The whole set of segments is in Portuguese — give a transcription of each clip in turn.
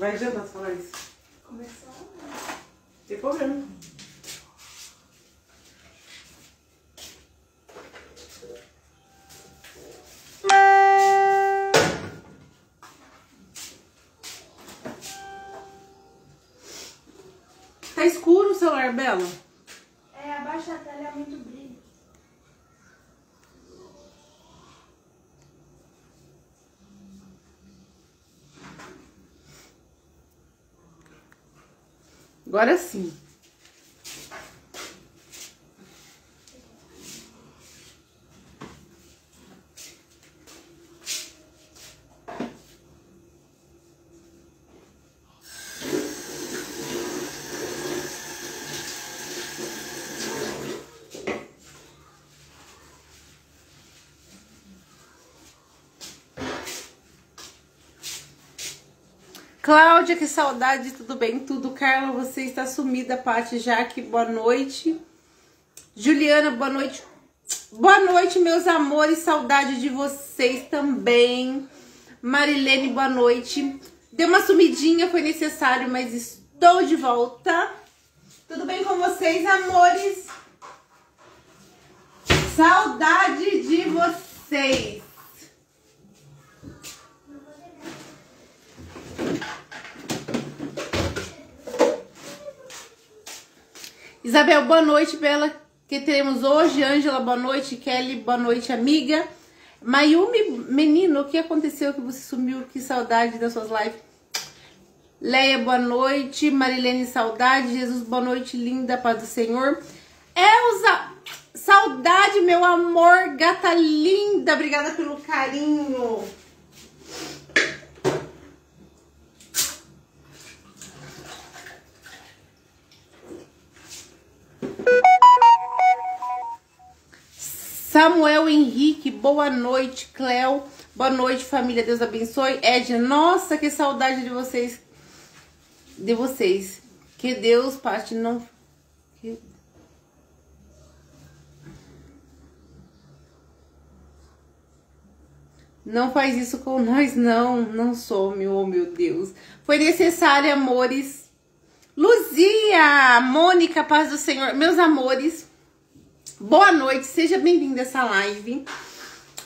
Vai adiantar falar isso. Começou. Tem problema. Tá escuro o celular, Bela? É, abaixa a tela, é muito brilho. Agora sim. Cláudia, que saudade, tudo bem? Tudo. Carla, você está sumida. Pati, Jaque, boa noite. Juliana, boa noite. Boa noite, meus amores. Saudade de vocês também. Marilene, boa noite. Deu uma sumidinha, foi necessário, mas estou de volta. Tudo bem com vocês, amores? Saudade de vocês. Isabel, boa noite, Bela. Que teremos hoje? Ângela, boa noite. Kelly, boa noite, amiga. Mayumi, menino, o que aconteceu que você sumiu? Que saudade das suas lives. Leia, boa noite. Marilene, saudade. Jesus, boa noite, linda, paz do Senhor. Elza, saudade, meu amor, gata linda. Obrigada pelo carinho. Samuel Henrique, boa noite. Cléo, boa noite, família. Deus abençoe. Edna, nossa, que saudade de vocês. De vocês. Que Deus, Pati, não. Que... Não faz isso com nós, não. Não some, oh meu Deus. Foi necessário, amores. Luzia, Mônica, paz do Senhor. Meus amores. Boa noite, seja bem-vindo a essa live.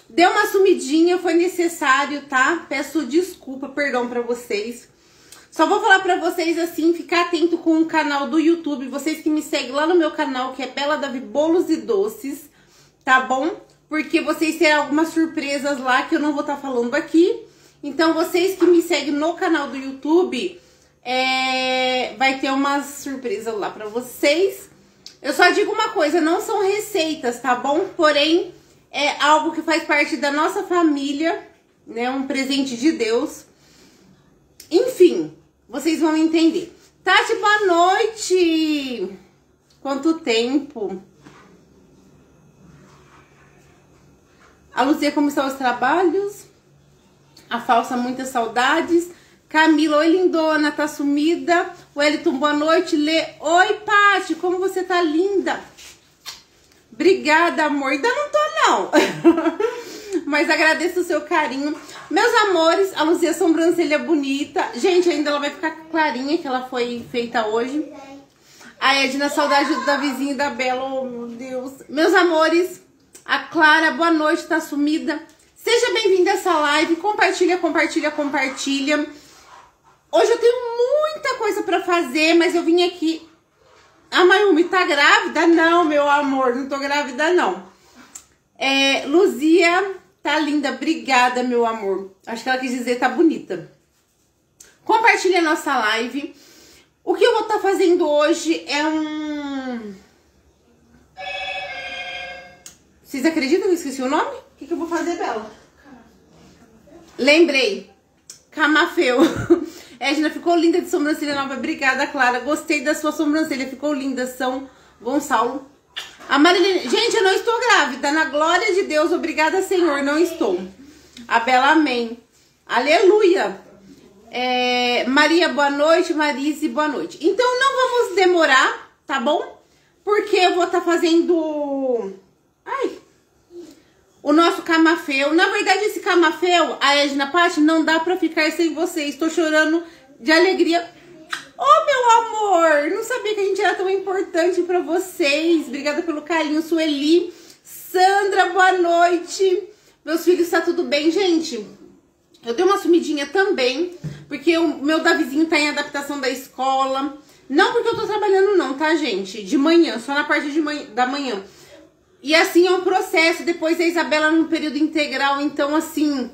Deu uma sumidinha, foi necessário, tá? Peço desculpa, perdão para vocês. Só vou falar para vocês assim, ficar atento com o canal do YouTube, vocês que me seguem lá no meu canal, que é Bela Davi Bolos e Doces, tá bom? Porque vocês terão algumas surpresas lá que eu não vou estar tá falando aqui. Então, vocês que me seguem no canal do YouTube, é... vai ter umas surpresas lá para vocês. Eu só digo uma coisa, não são receitas, tá bom? Porém, é algo que faz parte da nossa família, né? Um presente de Deus. Enfim, vocês vão entender. Tati, boa noite! Quanto tempo? A Luzia, como estão os trabalhos? A Falsa, muitas saudades. Camila, oi lindona, tá sumida. Wellington, boa noite. Lê, oi Pati, como você tá linda. Obrigada, amor. Ainda não tô, não. Mas agradeço o seu carinho. Meus amores, a Luzia sobrancelha bonita. Gente, ainda ela vai ficar clarinha, que ela foi feita hoje. A Edna, saudade da vizinha da Bela. Oh, meu Deus. Meus amores, a Clara, boa noite, tá sumida. Seja bem-vinda a essa live. Compartilha, compartilha, compartilha. Hoje eu tenho muita coisa para fazer, mas eu vim aqui. A Mayumi tá grávida? Não, meu amor, não tô grávida não. É, Luzia, tá linda, obrigada, meu amor. Acho que ela quis dizer tá bonita. Compartilha a nossa live. O que eu vou estar tá fazendo hoje é um... Vocês acreditam que eu esqueci o nome? O que, que eu vou fazer, Bela? Lembrei. Camafeu. Edna, ficou linda de sobrancelha nova. Obrigada, Clara. Gostei da sua sobrancelha. Ficou linda, São Gonçalo. A Marilene... Gente, eu não estou grávida. Na glória de Deus, obrigada, Senhor. Não estou. A Bela, amém. Aleluia. É... Maria, boa noite. Marise, boa noite. Então, não vamos demorar, tá bom? Porque eu vou estar tá fazendo... Ai... O nosso camafeu. Na verdade, esse camafeu, a Edna Paty, não dá pra ficar sem você. Estou chorando de alegria. Oh, meu amor, não sabia que a gente era tão importante para vocês. Obrigada pelo carinho, Sueli. Sandra, boa noite. Meus filhos, tá tudo bem, gente? Eu dei uma sumidinha também, porque o meu Davizinho tá em adaptação da escola. Não porque eu tô trabalhando não, tá, gente? De manhã, só na parte de manhã, da manhã. E assim é um processo. Depois a Isabela no período integral, então assim,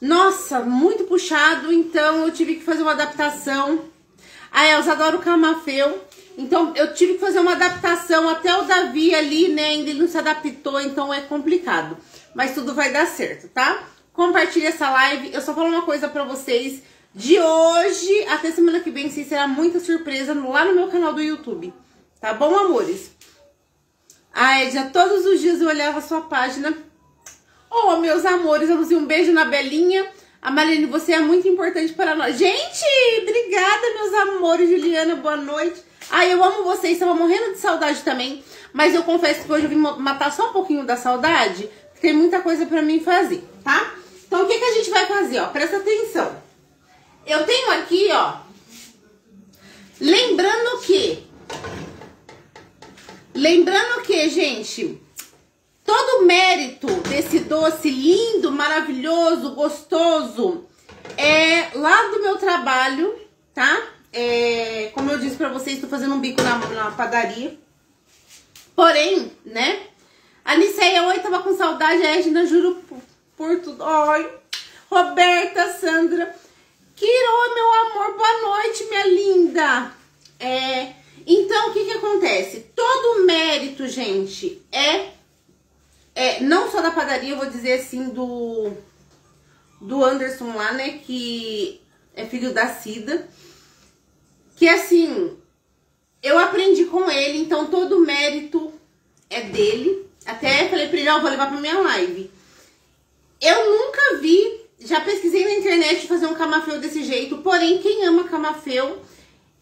nossa, muito puxado. Então eu tive que fazer uma adaptação. A Elza adora o camafeu. Então eu tive que fazer uma adaptação. Até o Davi ali, né? Ainda ele não se adaptou, então é complicado. Mas tudo vai dar certo, tá? Compartilhe essa live. Eu só falo uma coisa pra vocês. De hoje até semana que vem, sim, será muita surpresa lá no meu canal do YouTube. Tá bom, amores? Ah, Edna, todos os dias eu olhava a sua página. Oh, meus amores, vamos um beijo na Belinha. A Marlene, você é muito importante para nós. Gente, obrigada, meus amores. Juliana, boa noite. Ai, eu amo vocês, estava morrendo de saudade também. Mas eu confesso que hoje eu vim matar só um pouquinho da saudade. Tem muita coisa para mim fazer, tá? Então, o que, que a gente vai fazer, ó? Presta atenção. Eu tenho aqui, ó. Lembrando que. Lembrando que, gente, todo o mérito desse doce lindo, maravilhoso, gostoso é lá do meu trabalho, tá? É, como eu disse pra vocês, tô fazendo um bico na, na padaria. Porém, né? A Niceia, oi, tava com saudade. A Edna, juro por, por tudo. Oi. Roberta, Sandra. Quiro, meu amor, boa noite, minha linda. É, então, o que que acontece? Todo o mérito, gente, é, é não só da padaria, eu vou dizer assim, do, do Anderson lá, né, que é filho da Cida, que assim, eu aprendi com ele, então todo o mérito é dele. Até falei pra ele, ó, vou levar pra minha live. Eu nunca vi já pesquisei na internet fazer um camafeu desse jeito, porém, quem ama camafeu,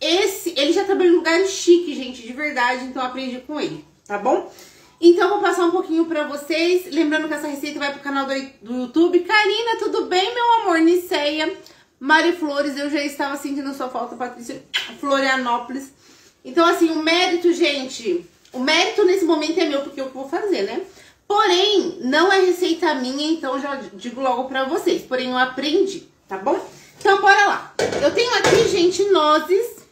esse, ele já trabalha em lugar chique, gente, de verdade, então aprendi com ele, tá bom? Então, vou passar um pouquinho pra vocês, lembrando que essa receita vai pro canal do, do YouTube. Karina, tudo bem, meu amor? Niceia, Mari Flores, eu já estava sentindo sua falta, Patrícia, Florianópolis. Então, assim, o mérito, gente, o mérito nesse momento é meu, porque eu vou fazer, né? Porém, não é receita minha, então já digo logo pra vocês. Porém, eu aprendi, tá bom? Então, bora lá. Eu tenho aqui, gente, nozes.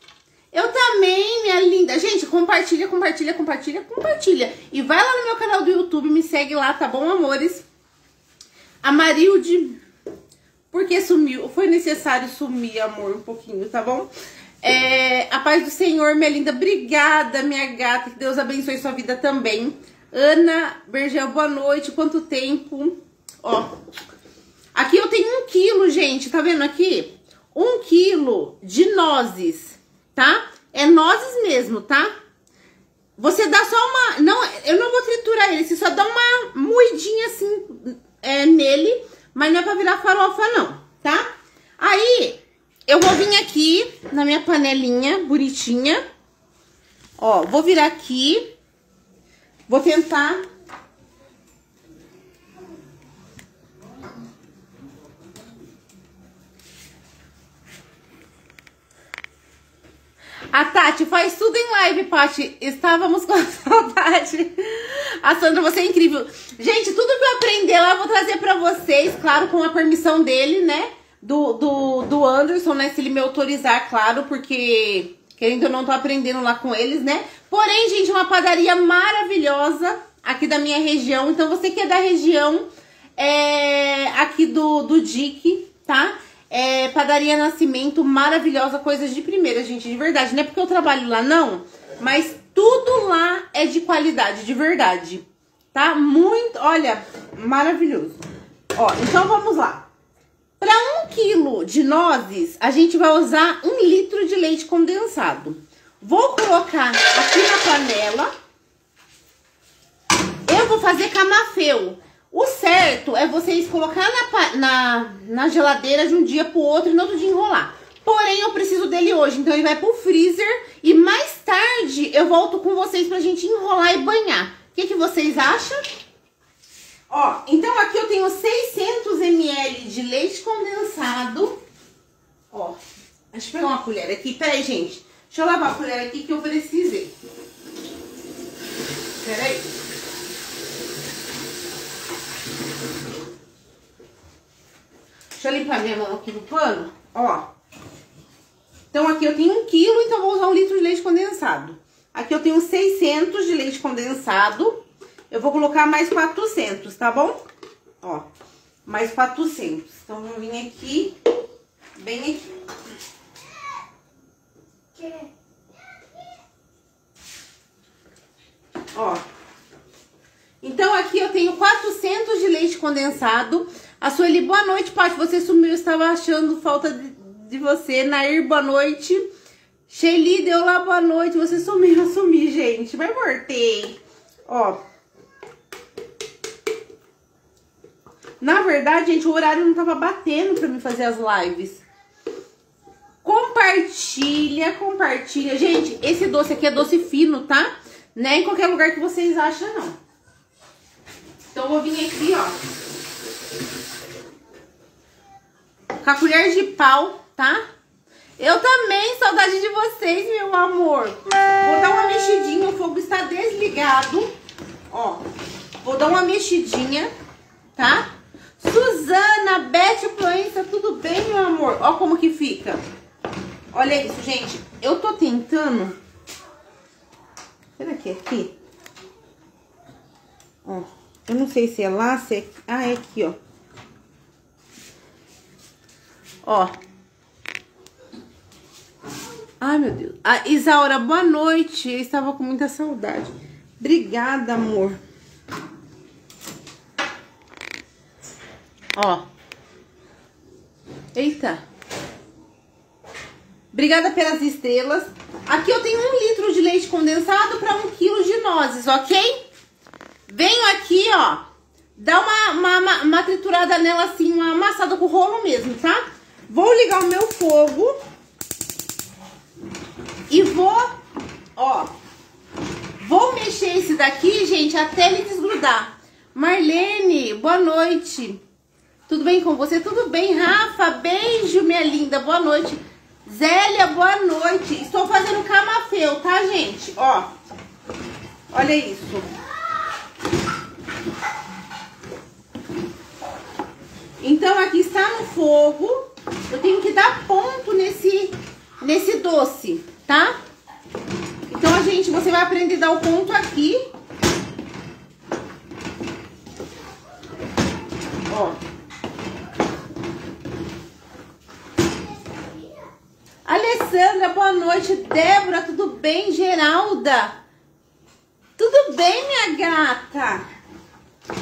Eu também, minha linda. Gente, compartilha, compartilha, compartilha, compartilha. E vai lá no meu canal do YouTube, me segue lá, tá bom, amores? A Marilde, porque sumiu? Foi necessário sumir, amor, um pouquinho, tá bom? É, a paz do Senhor, minha linda. Obrigada, minha gata. Que Deus abençoe sua vida também. Ana Bergel, boa noite. Quanto tempo? Ó, aqui eu tenho um quilo, gente. Tá vendo aqui? Um quilo de nozes, tá? É nozes mesmo, tá? Você dá só uma... Não, eu não vou triturar ele. Você só dá uma moidinha assim é, nele. Mas não é pra virar farofa, não, tá? Aí, eu vou vir aqui na minha panelinha bonitinha. Ó, vou virar aqui Vou tentar... A Tati faz tudo em live, Paty. Estávamos com saudade. A Sandra, você é incrível. Gente, tudo que eu aprender lá eu vou trazer pra vocês, claro, com a permissão dele, né? Do, do, do Anderson, né? Se ele me autorizar, claro, porque querendo ou não, tô aprendendo lá com eles, né? Porém, gente, uma padaria maravilhosa aqui da minha região. Então, você que é da região é, aqui do, do DIC, tá? É, padaria Nascimento, maravilhosa, coisas de primeira, gente, de verdade. Não é porque eu trabalho lá, não, mas tudo lá é de qualidade, de verdade, tá? Muito, olha, maravilhoso. Ó, então vamos lá. Para um quilo de nozes, a gente vai usar um litro de leite condensado. Vou colocar aqui na panela. Eu vou fazer camafeu. O certo é vocês colocar na, na, na geladeira de um dia pro outro e no outro dia enrolar. Porém, eu preciso dele hoje, então ele vai pro freezer e mais tarde eu volto com vocês pra gente enrolar e banhar. O que, que vocês acham? Ó, então aqui eu tenho 600 ml de leite condensado. Ó, Deixa eu pegar uma colher aqui. Pera aí, gente. Deixa eu lavar a colher aqui que eu precisei. Pera Deixa eu limpar minha mão aqui no pano. Ó. Então aqui eu tenho um quilo, então vou usar um litro de leite condensado. Aqui eu tenho 600 de leite condensado. Eu vou colocar mais 400, tá bom? Ó, mais 400. Então, eu vir aqui, bem aqui. Ó. Então, aqui eu tenho 400 de leite condensado. A Sueli, boa noite, Paty. Você sumiu, estava achando falta de, de você. Nair, boa noite. Shelly, deu lá boa noite. Você sumiu, eu sumi, gente. Vai mortei. Ó. Na verdade, gente, o horário não tava batendo pra mim fazer as lives. Compartilha, compartilha. Gente, esse doce aqui é doce fino, tá? Não é em qualquer lugar que vocês acham, não. Então, eu vou vir aqui, ó. Com a colher de pau, tá? Eu também, saudade de vocês, meu amor. Vou dar uma mexidinha, o fogo está desligado. Ó, vou dar uma mexidinha, tá? Suzana, Beth Influência, tudo bem, meu amor? Ó como que fica. Olha isso, gente. Eu tô tentando... Será que é aqui? Ó, eu não sei se é lá, se é... Ah, é aqui, ó. Ó. Ai, meu Deus. A Isaura, boa noite. Eu estava com muita saudade. Obrigada, amor. Ó. Eita. Obrigada pelas estrelas. Aqui eu tenho um litro de leite condensado para um quilo de nozes, ok? Venho aqui, ó. Dá uma, uma, uma triturada nela assim, uma amassada com rolo mesmo, tá? Vou ligar o meu fogo. E vou, ó. Vou mexer esse daqui, gente, até ele desgrudar. Marlene, boa noite. Tudo bem com você? Tudo bem, Rafa? Beijo, minha linda. Boa noite. Zélia, boa noite. Estou fazendo camafeu, tá, gente? Ó. Olha isso. Então, aqui está no fogo. Eu tenho que dar ponto nesse, nesse doce, tá? Então, a gente, você vai aprender a dar o ponto aqui. Ó. Alessandra, boa noite. Débora, tudo bem? Geralda, tudo bem, minha gata?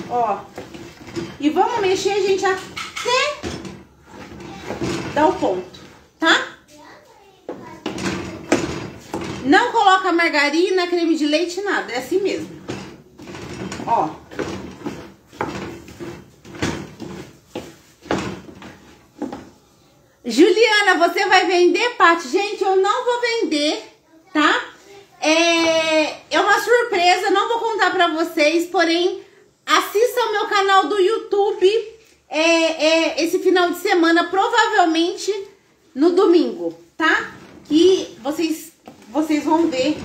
Ó, e vamos mexer, gente, até dar o ponto, tá? Não coloca margarina, creme de leite, nada. É assim mesmo. Ó. Juliana, você vai vender, Paty? Gente, eu não vou vender, tá? É, é uma surpresa, não vou contar pra vocês, porém, assista o meu canal do YouTube é, é, esse final de semana, provavelmente no domingo, tá? Que vocês, vocês vão ver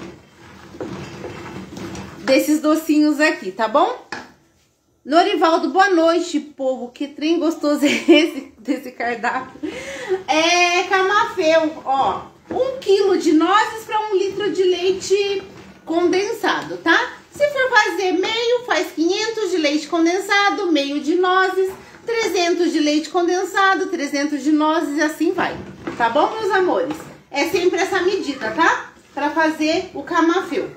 desses docinhos aqui, tá bom? Norivaldo, boa noite, povo. Que trem gostoso é esse desse cardápio? É camafeu, ó. Um quilo de nozes para um litro de leite condensado, tá? Se for fazer meio, faz 500 de leite condensado, meio de nozes, 300 de leite condensado, 300 de nozes e assim vai. Tá bom, meus amores? É sempre essa medida, tá? Para fazer o camafeu.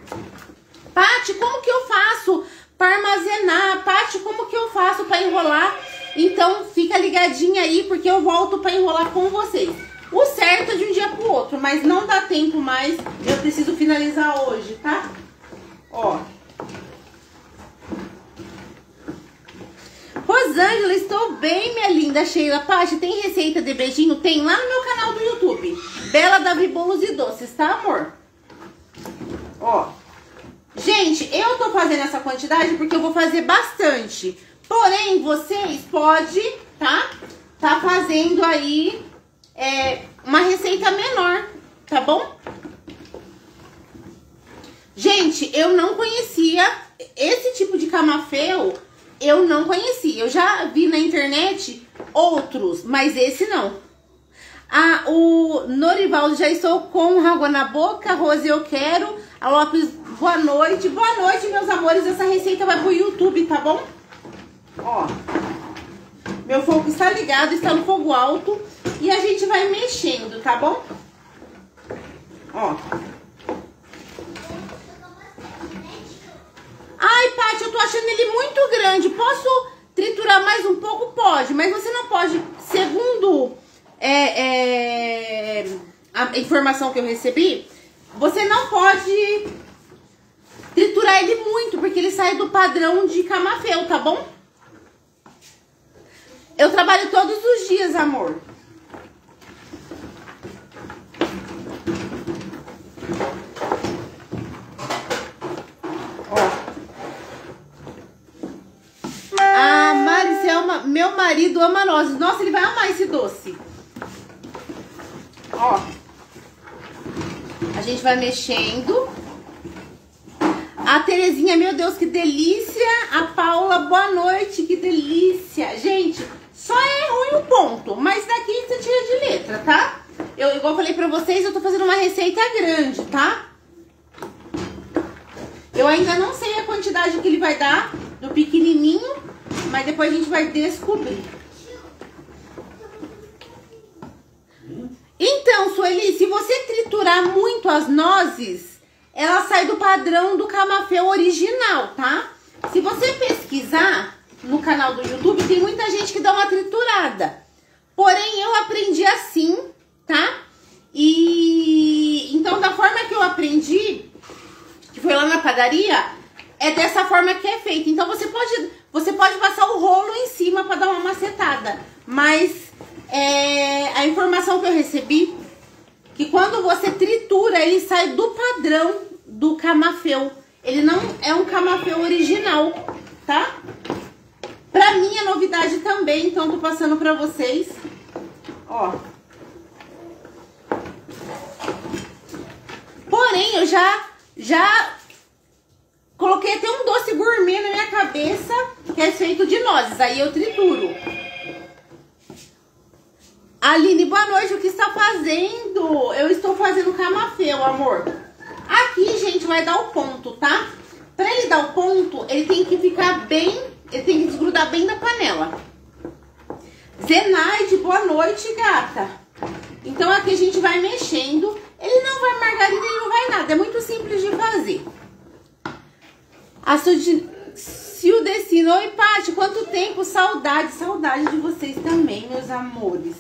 Pati, como que eu faço para armazenar. Paty, como que eu faço para enrolar? Então fica ligadinha aí porque eu volto para enrolar com vocês. O certo é de um dia pro outro, mas não dá tempo mais. Eu preciso finalizar hoje, tá? Ó. Rosângela, estou bem, minha linda Sheila. Paty, tem receita de beijinho? Tem lá no meu canal do YouTube. Bela Davi Bolos e Doces, tá, amor? Ó. Gente, eu tô fazendo essa quantidade porque eu vou fazer bastante. Porém, vocês podem, tá? Tá fazendo aí é, uma receita menor, tá bom? Gente, eu não conhecia esse tipo de camafeu, eu não conhecia. Eu já vi na internet outros, mas esse não. Ah, o Norivaldo, já estou com água na boca. Rose, eu quero. A Lopes, boa noite. Boa noite, meus amores. Essa receita vai pro YouTube, tá bom? Ó. Meu fogo está ligado, está no fogo alto. E a gente vai mexendo, tá bom? Ó. Ai, Paty, eu tô achando ele muito grande. Posso triturar mais um pouco? Pode, mas você não pode, segundo é, é, a informação que eu recebi, você não pode triturar ele muito, porque ele sai do padrão de camafeu, tá bom? Eu trabalho todos os dias, amor. Meu marido ama nozes. Nossa, ele vai amar esse doce. Ó. A gente vai mexendo. A Terezinha, meu Deus, que delícia. A Paula, boa noite, que delícia. Gente, só é ruim o ponto, mas daqui você tira de letra, tá? Eu, igual eu falei pra vocês, eu tô fazendo uma receita grande, tá? Eu ainda não sei a quantidade que ele vai dar do pequenininho mas depois a gente vai descobrir. Então, Sueli, se você triturar muito as nozes, ela sai do padrão do camafeu original, tá? Se você pesquisar no canal do YouTube, tem muita gente que dá uma triturada. Porém, eu aprendi assim, tá? E então, da forma que eu aprendi, que foi lá na padaria, é dessa forma que é feito. Então, você pode você pode passar o rolo em cima para dar uma macetada. Mas é, a informação que eu recebi que quando você tritura, ele sai do padrão do camafeu. Ele não é um camafeu original, tá? Pra mim é novidade também, então tô passando pra vocês. Ó. Porém, eu já, já Coloquei até um doce gourmet na minha cabeça, que é feito de nozes. Aí eu trituro. Aline, boa noite. O que está fazendo? Eu estou fazendo camafeu, amor. Aqui, gente, vai dar o ponto, tá? Pra ele dar o ponto, ele tem que ficar bem... Ele tem que desgrudar bem da panela. Zenaide, boa noite, gata. Então aqui a gente vai mexendo. Ele não vai margarina, ele não vai nada. É muito simples de fazer. A Sildecina. Oi, Paty, quanto tempo? Saudade, saudade de vocês também, meus amores.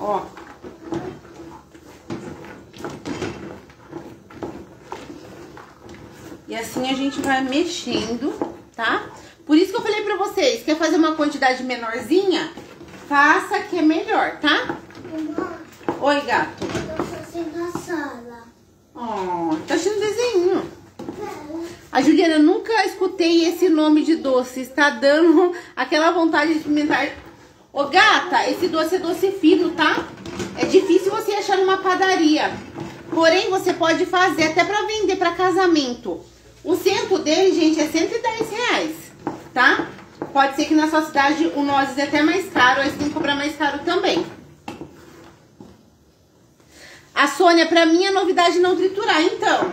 Ó. E assim a gente vai mexendo, tá? Por isso que eu falei pra vocês, quer fazer uma quantidade menorzinha? Faça que é melhor, tá? Oi, gato sala. Oh, tá achando desenho. A Juliana, nunca escutei esse nome de doce. Está dando aquela vontade de experimentar. Ô, gata, esse doce é doce fino, tá? É difícil você achar numa padaria. Porém, você pode fazer até pra vender pra casamento. O centro dele, gente, é 110 reais, tá? Pode ser que na sua cidade o nozes é até mais caro, aí você tem que cobrar mais caro também. A Sônia, pra mim, a novidade não triturar. Então,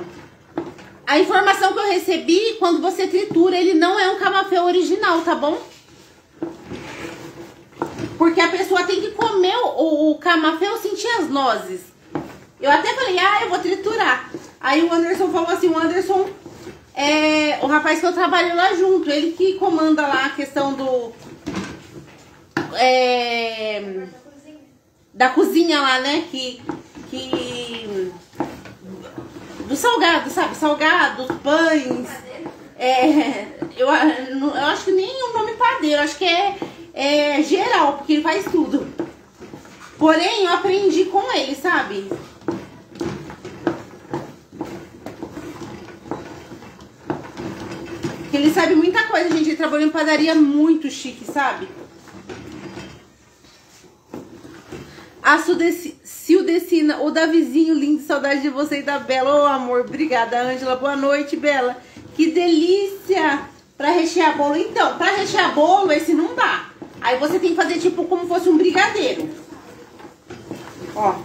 a informação que eu recebi, quando você tritura, ele não é um camafeu original, tá bom? Porque a pessoa tem que comer o, o camafeu, sentir as nozes. Eu até falei, ah, eu vou triturar. Aí o Anderson falou assim, o Anderson é o rapaz que eu trabalho lá junto, ele que comanda lá a questão do... É, da cozinha lá, né? Que que. Do salgado, sabe? Salgados, pães. É, eu, eu acho que nem o nome padeiro, acho que é, é geral, porque ele faz tudo. Porém, eu aprendi com ele, sabe? Que ele sabe muita coisa, gente. Ele trabalhou em padaria muito chique, sabe? A Sildecina, o Davizinho, lindo, saudade de você e da Bela. Ô, oh, amor, obrigada, Ângela. Boa noite, Bela. Que delícia pra rechear bolo. Então, pra rechear bolo, esse não dá. Aí você tem que fazer tipo como fosse um brigadeiro. Ó.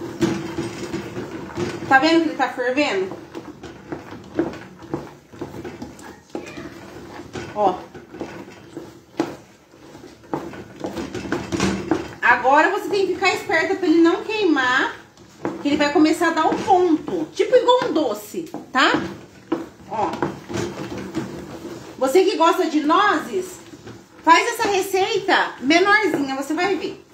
Tá vendo que ele tá fervendo? Ó. Agora você tem que ficar esperta pra ele não queimar, que ele vai começar a dar um ponto. Tipo igual um doce, tá? Ó. Você que gosta de nozes, faz essa receita menorzinha, você vai ver.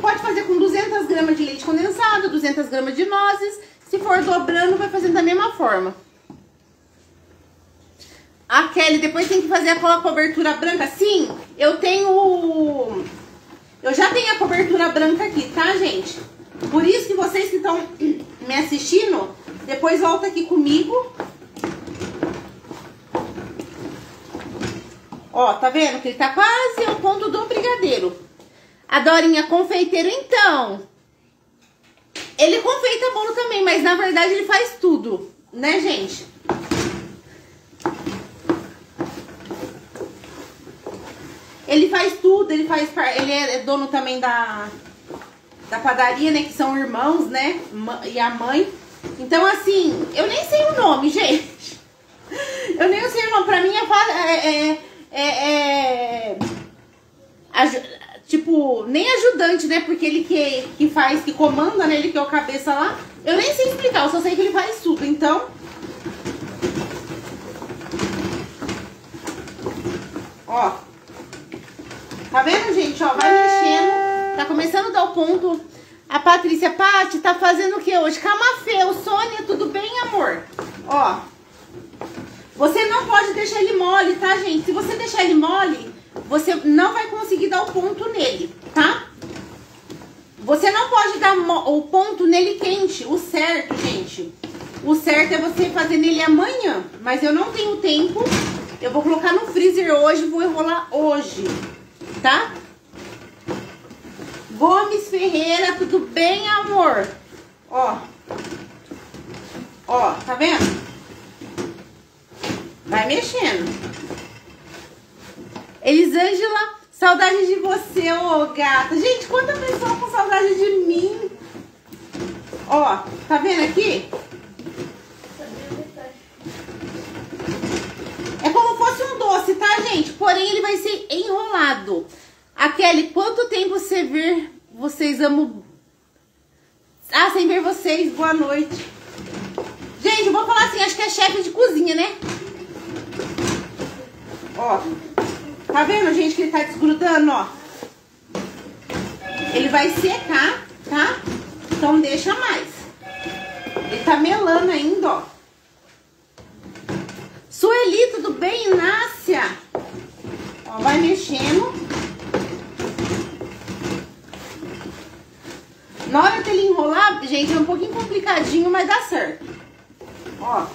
Pode fazer com 200 gramas de leite condensado, 200 gramas de nozes. Se for dobrando, vai fazendo da mesma forma. A Kelly, depois tem que fazer aquela cobertura branca. Sim, eu tenho... Eu já tenho a cobertura branca aqui, tá, gente? Por isso que vocês que estão me assistindo, depois volta aqui comigo. Ó, tá vendo que ele tá quase ao ponto do brigadeiro. A Dorinha, confeiteiro, então. Ele confeita bolo também, mas na verdade ele faz tudo, né, gente? Ele faz tudo, ele faz. Ele é dono também da, da padaria, né? Que são irmãos, né? E a mãe. Então, assim, eu nem sei o nome, gente. Eu nem sei o nome. Pra mim é. é, é, é, é tipo, nem ajudante, né? Porque ele que, que faz, que comanda, né? Ele que é o cabeça lá. Eu nem sei explicar, eu só sei que ele faz tudo. Então. Ó. Tá vendo, gente? Ó, vai mexendo. Tá começando a dar o ponto. A Patrícia, Pati, tá fazendo o que hoje? Camafeu, Sônia, tudo bem, amor? Ó. Você não pode deixar ele mole, tá, gente? Se você deixar ele mole, você não vai conseguir dar o ponto nele, tá? Você não pode dar o ponto nele quente. O certo, gente, o certo é você fazer nele amanhã. Mas eu não tenho tempo. Eu vou colocar no freezer hoje, vou enrolar hoje tá? Gomes Ferreira, tudo bem, amor? Ó. Ó, tá vendo? Vai mexendo. Elisângela, saudade de você, ô gata. Gente, quanta pessoa com saudade de mim. Ó, tá vendo aqui? É como fosse um doce, tá, gente? Porém, ele vai ser enrolado. A Kelly, quanto tempo você ver vocês amo... Ah, sem ver vocês, boa noite. Gente, eu vou falar assim, acho que é chefe de cozinha, né? Ó, tá vendo, gente, que ele tá desgrudando, ó? Ele vai secar, tá? Então deixa mais. Ele tá melando ainda, ó. Sueli, tudo bem? Inácia. Ó, vai mexendo. Na hora que ele enrolar, gente, é um pouquinho complicadinho, mas dá certo. Ó.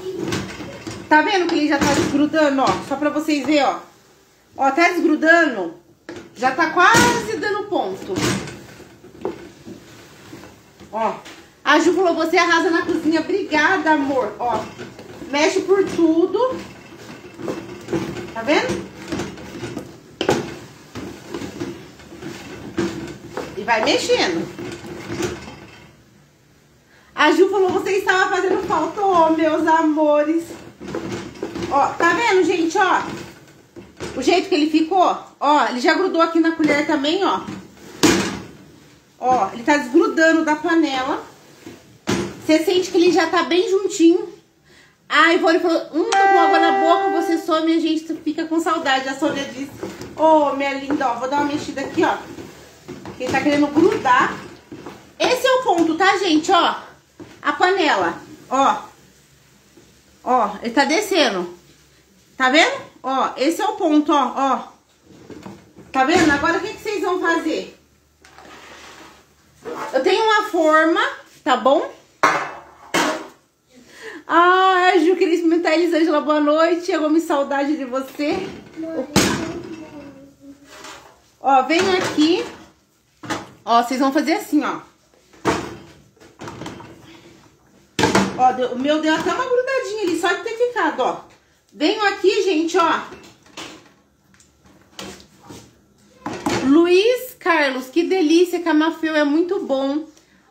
Tá vendo que ele já tá desgrudando, ó? Só pra vocês verem, ó. Ó, tá desgrudando. Já tá quase dando ponto. Ó. A Ju falou, você arrasa na cozinha. Obrigada, amor. Ó. Mexe por tudo. Tá vendo? E vai mexendo. Ju falou, você estava fazendo falta, meus amores. Ó, tá vendo, gente, ó? O jeito que ele ficou, ó, ele já grudou aqui na colher também, ó. Ó, ele tá desgrudando da panela. Você sente que ele já tá bem juntinho. A Ivone falou, hum, tô com água na boca, você some a gente fica com saudade. A Sônia disse, ô, oh, minha linda, ó, vou dar uma mexida aqui, ó. Ele tá querendo grudar. Esse é o ponto, tá, gente, ó. A panela, ó. Ó, ele tá descendo. Tá vendo? Ó, esse é o ponto, ó, ó. Tá vendo? Agora o que, que vocês vão fazer? Eu tenho uma forma, tá bom? Ah, Ju queria experimentar Elisângela, boa noite. Eu me saudade de você. Ó, venho aqui. Ó, vocês vão fazer assim, ó. Ó, deu, o meu deu até uma grudadinha ali, só de ter ficado, ó. Venho aqui, gente, ó. Luiz Carlos, que delícia, camafeu, é muito bom.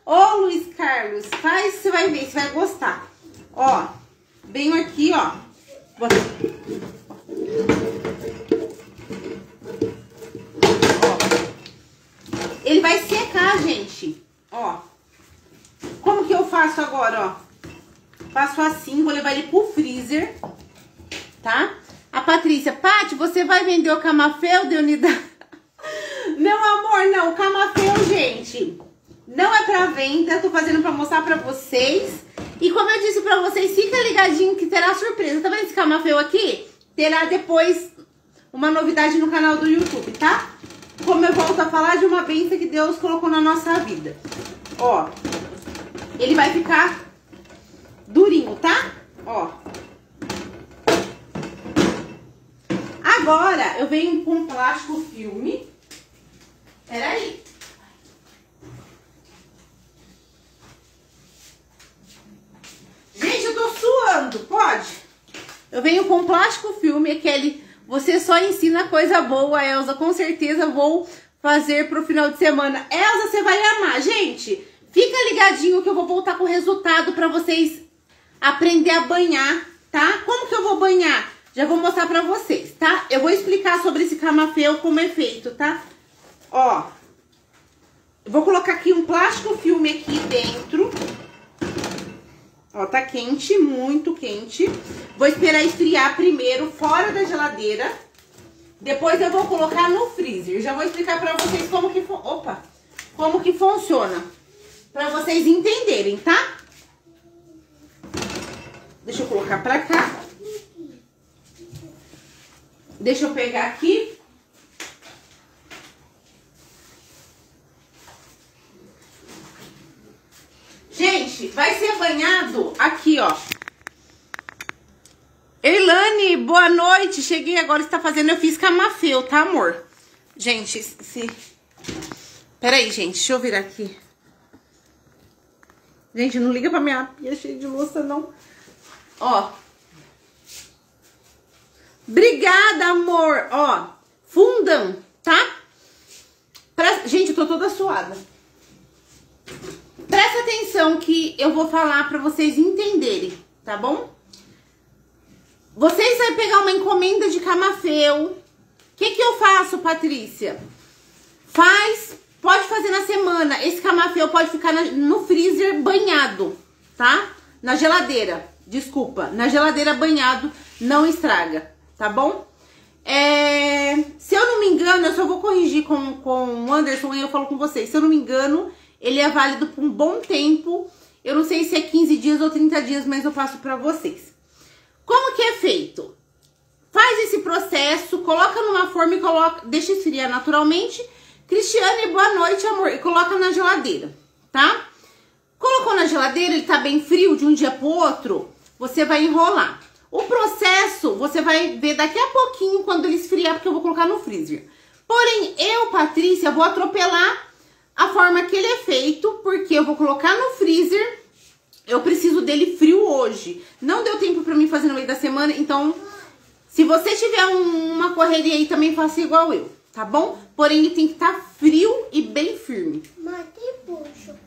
Ô, Luiz Carlos, faz, você vai ver, você vai gostar. Ó, venho aqui, ó. Ó. Ele vai secar, gente. Ó. Como que eu faço agora, ó? Faço assim, vou levar ele pro freezer, tá? A Patrícia, Paty, você vai vender o camafeu de unidade? Meu amor, não, o camafeu, gente, não é pra venda, tô fazendo pra mostrar pra vocês. E como eu disse pra vocês, fica ligadinho que terá surpresa. Tá vendo esse camafeu aqui? Terá depois uma novidade no canal do YouTube, tá? Como eu volto a falar de uma bênção que Deus colocou na nossa vida. Ó, ele vai ficar durinho, tá? Ó. Agora, eu venho com plástico filme. Peraí. Gente, eu tô suando, pode? Eu venho com plástico filme, aquele... Você só ensina coisa boa, Elza. Com certeza vou fazer pro final de semana. Elza, você vai amar. Gente, fica ligadinho que eu vou voltar com o resultado pra vocês aprender a banhar, tá? Como que eu vou banhar? Já vou mostrar pra vocês, tá? Eu vou explicar sobre esse camafeu como é feito, tá? Ó, vou colocar aqui um plástico filme aqui dentro. Ó, tá quente, muito quente. Vou esperar esfriar primeiro fora da geladeira. Depois eu vou colocar no freezer. Já vou explicar pra vocês como que... Opa! Como que funciona. Pra vocês entenderem, tá? Deixa eu colocar pra cá. Deixa eu pegar aqui. Gente, vai ser banhado aqui, ó. Eilane, boa noite. Cheguei agora, está fazendo, eu fiz camafeu, tá, amor? Gente, se... Peraí, gente, deixa eu virar aqui. Gente, não liga pra minha pia cheia de louça, não. Ó. Obrigada, amor. Ó, fundão, tá? Pra... Gente, eu tô toda suada. Presta atenção que eu vou falar pra vocês entenderem, tá bom? Vocês vão pegar uma encomenda de camafeu. O que que eu faço, Patrícia? Faz, pode fazer na semana. Esse camafeu pode ficar na, no freezer banhado, tá? Na geladeira, desculpa. Na geladeira banhado, não estraga, tá bom? É, se eu não me engano, eu só vou corrigir com, com o Anderson e eu falo com vocês. Se eu não me engano, ele é válido por um bom tempo. Eu não sei se é 15 dias ou 30 dias, mas eu passo pra vocês. Como que é feito? Faz esse processo, coloca numa forma e coloca, deixa esfriar naturalmente. Cristiane, boa noite, amor. E coloca na geladeira, tá? Colocou na geladeira, ele tá bem frio de um dia pro outro, você vai enrolar. O processo, você vai ver daqui a pouquinho quando ele esfriar, porque eu vou colocar no freezer. Porém, eu, Patrícia, vou atropelar a forma que ele é feito, porque eu vou colocar no freezer. Eu preciso dele frio hoje. Não deu tempo pra mim fazer no meio da semana, então se você tiver um, uma correria aí, também faça igual eu, tá bom? Porém, ele tem que estar tá frio e bem firme. Mas tem bom chocolate?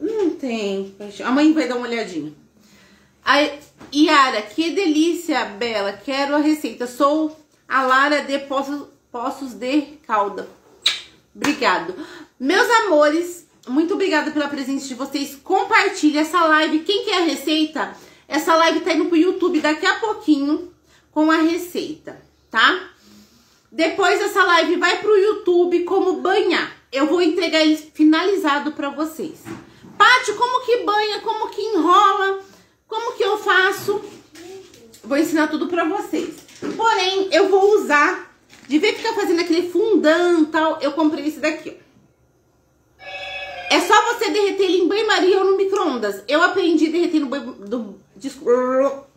Não tem. A mãe vai dar uma olhadinha. Aí, Yara, que delícia, Bela. Quero a receita. Sou a Lara de Poços, Poços de Calda. Obrigado. Meus amores, muito obrigada pela presença de vocês. Compartilhe essa live. Quem quer a receita? Essa live tá indo pro YouTube daqui a pouquinho com a receita, tá? Depois essa live vai pro YouTube como banhar. Eu vou entregar ele finalizado para vocês. Paty, como que banha, como que enrola, como que eu faço? Vou ensinar tudo para vocês. Porém, eu vou usar, de ver ficar fazendo aquele fundão tal, eu comprei esse daqui, ó. É só você derreter ele em banho-maria ou no micro-ondas. Eu aprendi a derreter no banho, do, Desculpa.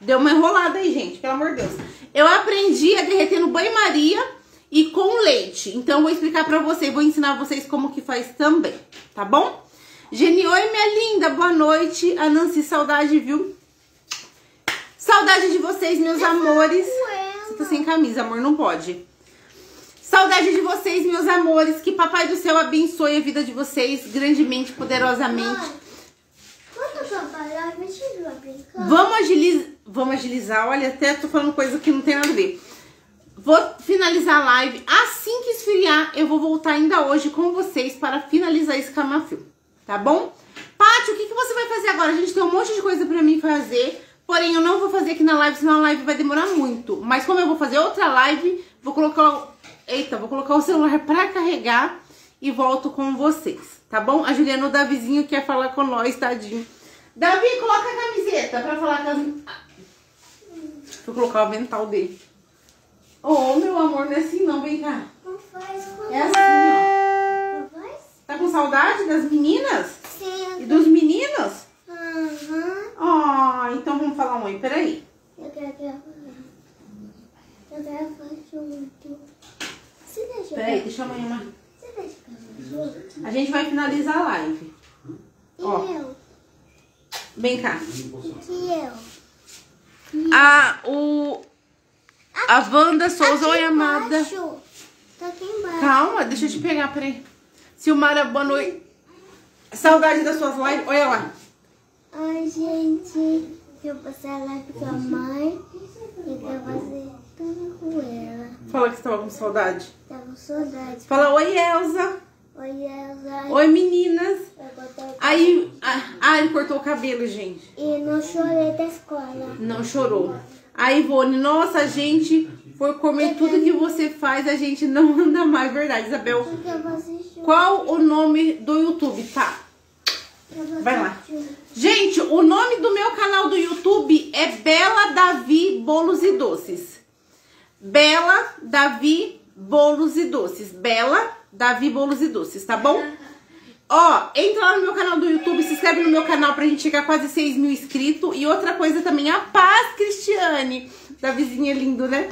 Deu uma enrolada aí, gente, pelo amor de Deus. Eu aprendi a derreter no banho-maria e com leite. Então, eu vou explicar pra vocês, vou ensinar vocês como que faz também, tá bom? Geni, oi, minha linda, boa noite. A Nancy, saudade, viu? Saudade de vocês, meus amores. Você tá sem camisa, amor, não pode. Saudade de vocês, meus amores. Que Papai do Céu abençoe a vida de vocês grandemente, poderosamente. Vamos agilizar, vamos agilizar. Olha, até tô falando coisa que não tem nada a ver. Vou finalizar a live. Assim que esfriar, eu vou voltar ainda hoje com vocês para finalizar esse camafio. Tá bom? Paty, o que, que você vai fazer agora? A gente tem um monte de coisa pra mim fazer. Porém, eu não vou fazer aqui na live, senão a live vai demorar muito. Mas como eu vou fazer outra live, vou colocar... Eita, vou colocar o celular pra carregar e volto com vocês, tá bom? A Juliana, o Davizinho quer falar com nós, tadinho. Davi, coloca a camiseta pra falar com a... Vou colocar o avental dele. Ô, oh, meu amor, não é assim não, vem cá. Não faz É assim, ó. Tá com saudade das meninas? Sim. E dos meninos? Aham. Ó, então vamos falar um oi, peraí. Eu quero gravar. Eu gravo junto. Você deixa eu Peraí, deixa a mãe uma... Você deixa gravar junto? A gente vai finalizar a live. E Ó. eu? Vem cá. E eu? A, o... A Wanda Souza, oi, amada. Tá aqui embaixo. Calma, deixa eu te pegar, peraí. Silmara, boa noite. Saudade das suas lives. Olha lá. Oi, gente. Eu passei a live com a mãe e quero fazer tudo com ela. Fala que você tava com saudade. Tá com saudade. Fala, oi, Elza. Oi, Elza. Oi, meninas. Aí, ah, ele cortou o cabelo, gente. E não chorei da escola. Não chorou. Aí, Ivone, nossa, gente, por comer tudo que você faz, a gente não anda mais, verdade, Isabel. Porque assistir. Qual o nome do YouTube? Tá. Vai lá. Gente, o nome do meu canal do YouTube é Bela Davi Bolos e Doces. Bela Davi Bolos e Doces. Bela Davi Bolos e Doces, tá bom? Ó, entra lá no meu canal do YouTube, se inscreve no meu canal pra gente chegar a quase 6 mil inscritos. E outra coisa também, a Paz Cristiane, da vizinha lindo, né?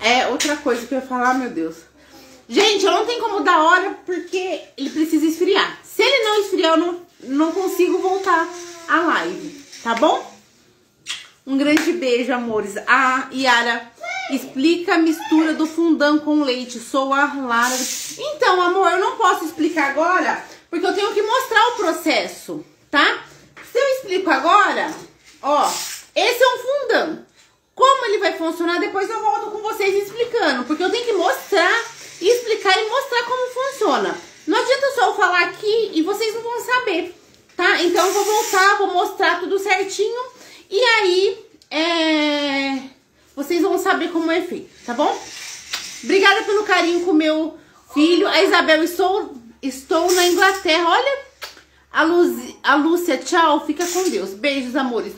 É, outra coisa que eu ia falar, meu Deus. Gente, eu não tenho como dar hora porque ele precisa esfriar. Se ele não esfriar, eu não, não consigo voltar à live, tá bom? Um grande beijo, amores. A Yara explica a mistura do fundão com leite. Sou a Lara. Então, amor, eu não posso explicar agora porque eu tenho que mostrar o processo, tá? Se eu explico agora, ó, esse é um fundão. Como ele vai funcionar, depois eu volto com vocês explicando, porque eu tenho que mostrar explicar e mostrar como funciona. Não adianta só eu falar aqui e vocês não vão saber, tá? Então eu vou voltar, vou mostrar tudo certinho e aí é, vocês vão saber como é feito, tá bom? Obrigada pelo carinho com meu filho. A Isabel, estou, estou na Inglaterra. Olha, a, Luz, a Lúcia, tchau. Fica com Deus. Beijos, amores.